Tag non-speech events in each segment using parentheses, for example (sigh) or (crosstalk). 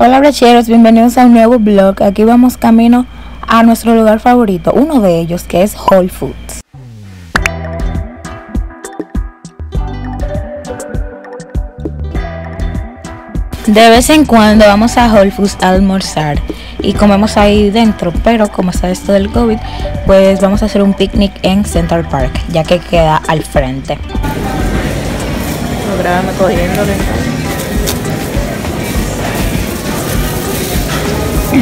Hola brecheros, bienvenidos a un nuevo vlog. Aquí vamos camino a nuestro lugar favorito, uno de ellos que es Whole Foods. De vez en cuando vamos a Whole Foods a almorzar y comemos ahí dentro, pero como está esto del COVID, pues vamos a hacer un picnic en Central Park, ya que queda al frente.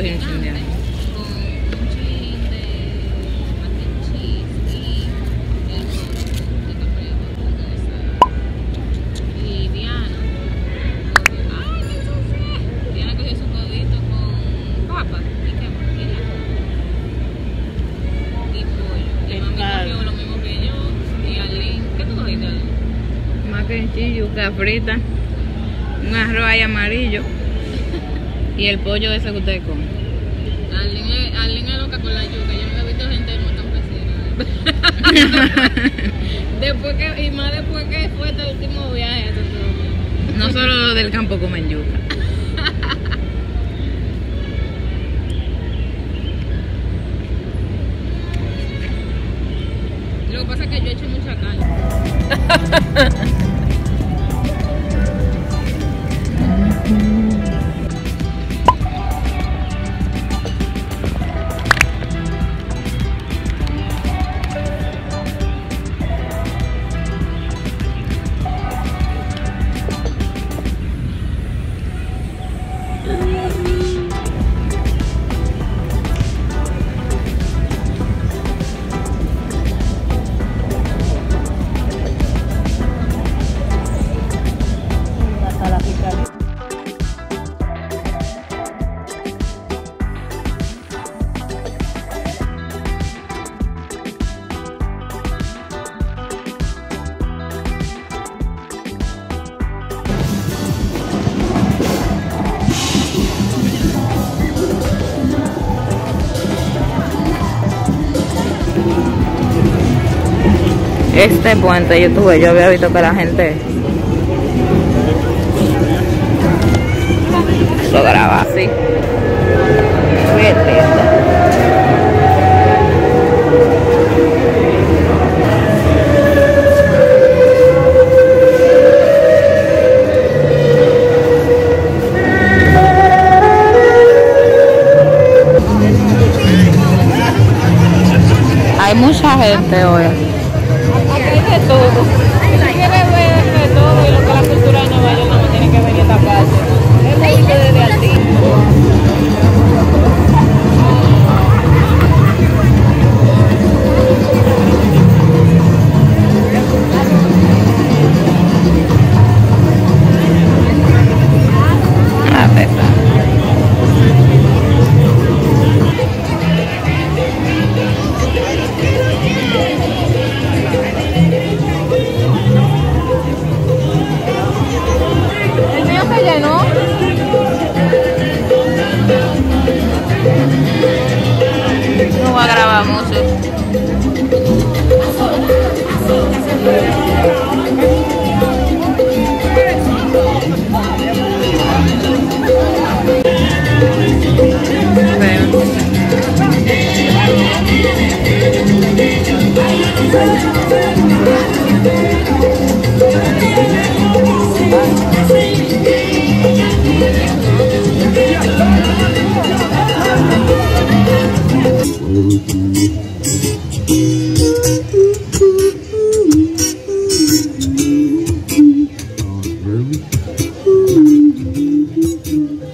cheese, yuca frita, un arroz ahí amarillo y el pollo ese que ustedes comen. Arlene, es loca con la yuca. Yo nunca he visto gente muy (laughs) campesina. después que, y más después que fue este último viaje. No solo los del campo comen yuca. Lo que pasa es que yo eché mucha carne. (laughs) Este puente yo tuve, yo había visto que la gente lo graba así. Hay mucha gente hoy. Thank you.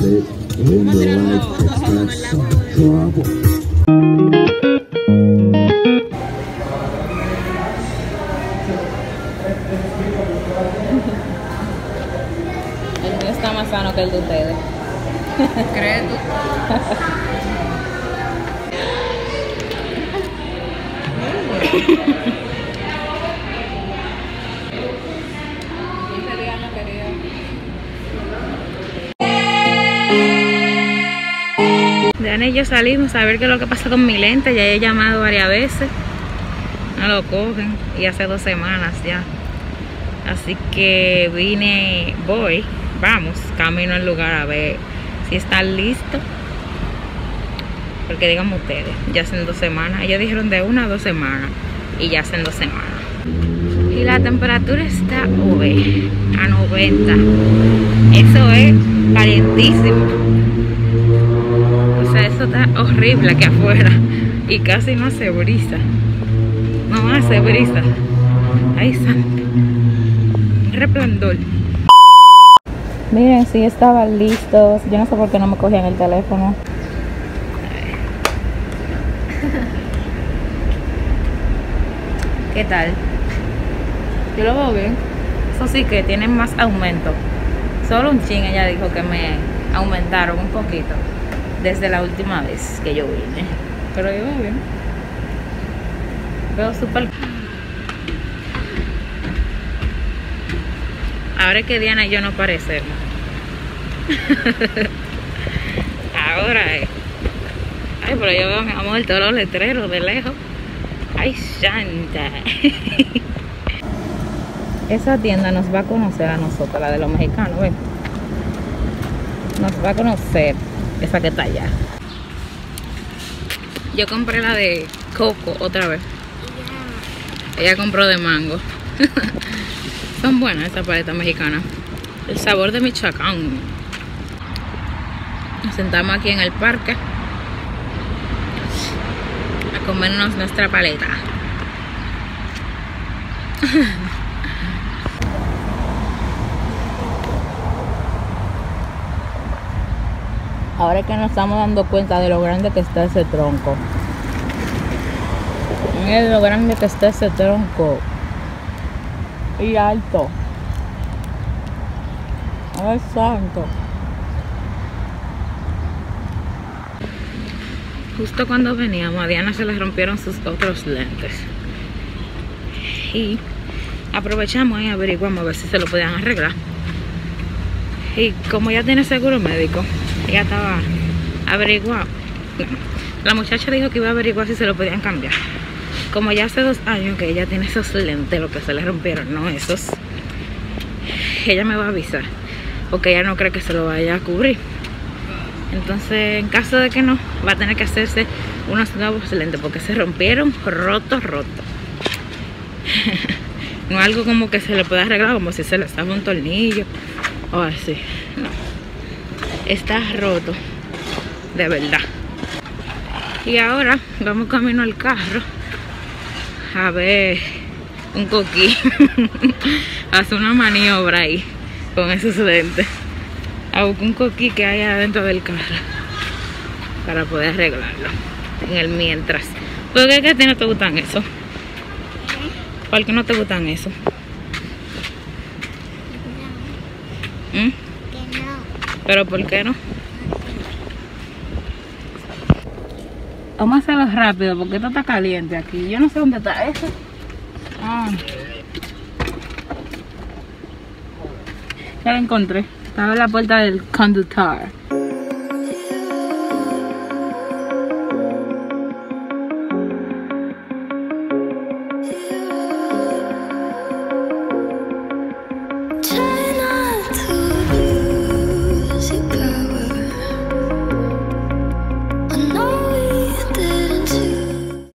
El mío está más sano que el de ustedes. ¿Crees tú? (laughs) Diana y yo salimos a ver qué es lo que pasa con mi lente. Ya he llamado varias veces. No lo cogen. Y hace dos semanas ya. Así que vine, voy, vamos, camino al lugar a ver si están listos. Porque díganme ustedes, ya hacen dos semanas. Ellos dijeron de una a dos semanas. Y ya hacen dos semanas. Y la temperatura está V a 90. Eso es calientísimo. Está horrible aquí afuera. Y casi no hace brisa. No hace brisa. Ay, santo. Resplandor. Miren, sí estaban listos. Yo no sé por qué no me cogían el teléfono. ¿Qué tal? Yo lo veo bien. Eso sí que tienen más aumento. Solo un chin ella dijo que me aumentaron un poquito desde la última vez que yo vine. Pero yo veo bien. Veo súper. Ahora es que Diana y yo no parecemos. Ahora es. Ay, pero yo veo mi amor todos los letreros de lejos. Ay, santa. Esa tienda nos va a conocer a nosotros, la de los mexicanos, ¿ven? Nos va a conocer esa que está allá. Yo compré la de coco otra vez. Ella compró de mango. (laughs) Son buenas estas paletas mexicanas. El sabor de Michoacán. Nos sentamos aquí en el parque a comernos nuestra paleta. (laughs) Ahora que nos estamos dando cuenta de lo grande que está ese tronco. Miren lo grande que está ese tronco. Y alto. Ay, santo. Justo cuando veníamos, a Diana se le rompieron sus otros lentes. Y aprovechamos y averiguamos a ver si se lo podían arreglar. Y como ya tiene seguro médico, ella estaba averiguando. La muchacha dijo que iba a averiguar si se lo podían cambiar. Como ya hace dos años que ella tiene esos lentes, lo que se le rompieron, no esos. Ella me va a avisar. Porque ella no cree que se lo vaya a cubrir. Entonces, en caso de que no, va a tener que hacerse unos nuevos lentes porque se rompieron rotos, rotos. (laughs) no algo como que se le pueda arreglar, como si se le estaba un tornillo o así. No. Está roto, de verdad. Y ahora vamos camino al carro a ver un coquí. (laughs) Hace una maniobra ahí con esos lentes a buscar un coquí que hay adentro del carro para poder arreglarlo en el mientras. ¿Por qué a ti no te gustan eso? ¿Por qué no te gustan eso? ¿Mm? ¿Pero por qué no? Vamos a hacerlo rápido porque esto está caliente aquí. Yo no sé dónde está eso. Ah. Ya lo encontré. Estaba en la puerta del conductor.